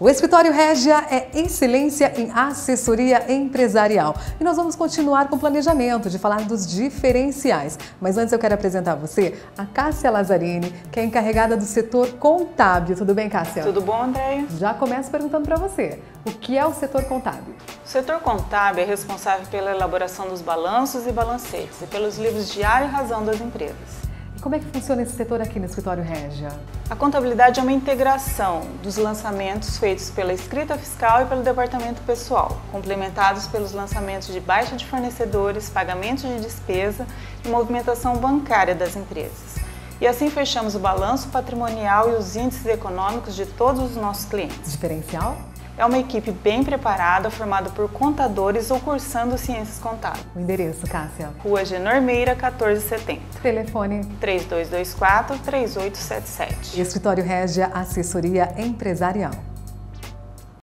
O Escritório Régia é excelência em assessoria empresarial. E nós vamos continuar com o planejamento, de falar dos diferenciais. Mas antes eu quero apresentar a você a Cássia Lazzarini, que é encarregada do setor contábil. Tudo bem, Cássia? Tudo bom, Andréia? Já começo perguntando para você, o que é o setor contábil? O setor contábil é responsável pela elaboração dos balanços e balancetes e pelos livros diário e razão das empresas. Como é que funciona esse setor aqui no escritório Régia? A contabilidade é uma integração dos lançamentos feitos pela escrita fiscal e pelo departamento pessoal, complementados pelos lançamentos de baixa de fornecedores, pagamentos de despesa e movimentação bancária das empresas. E assim fechamos o balanço patrimonial e os índices econômicos de todos os nossos clientes. Diferencial? É uma equipe bem preparada, formada por contadores ou cursando ciências contábeis. O endereço, Cássia? Rua Genor Meira, 1470. Telefone? 3224-3877. Escritório Régia Assessoria Empresarial.